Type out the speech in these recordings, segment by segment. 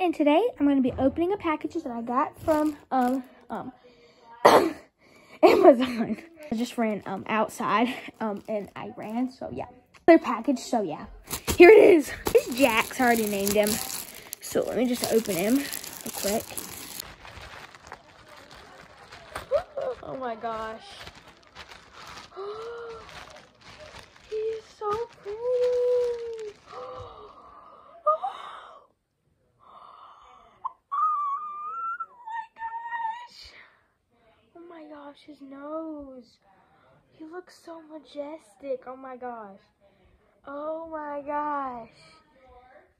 and today I'm going to be opening a package that I got from um um Amazon. I just ran um outside um and I ran, so yeah. Their package, so yeah. Here it is. It's Jax, I already named him. So let me just open him real quick. Oh my gosh. He is so pretty. Oh my gosh, his nose. He looks so majestic. Oh my gosh. Oh my gosh.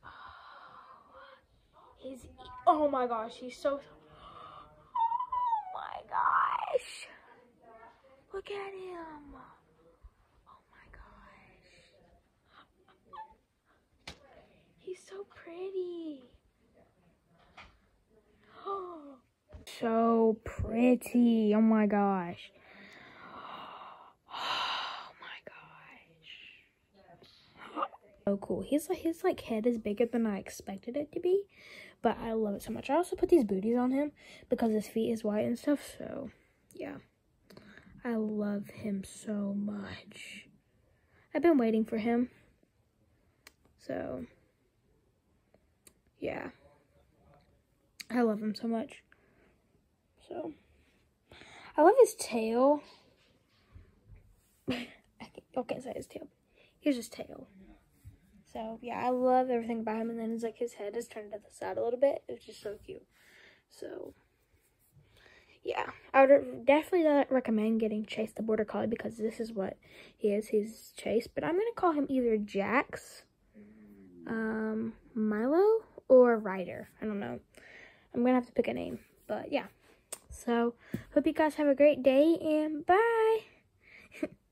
His, oh my gosh, he's so, oh my gosh. Look at him. Oh my gosh. He's so pretty. So pretty. Oh my gosh. Oh my gosh. So cool. His like his like head is bigger than I expected it to be, but I love it so much. I also put these booties on him because his feet is white and stuff. So yeah, I love him so much. I've been waiting for him. So yeah, I love him so much. So, I love his tail. I can't, say his tail. Here's his tail. So, yeah, I love everything about him. And then it's like his head is turned to the side a little bit. It's just so cute. So, yeah, I would definitely recommend getting Chase the Border Collie because this is what he is. He's Chase. But I'm going to call him either Jax, um, Milo, or Ryder. I don't know. I'm going to have to pick a name. But, yeah. So, hope you guys have a great day and bye.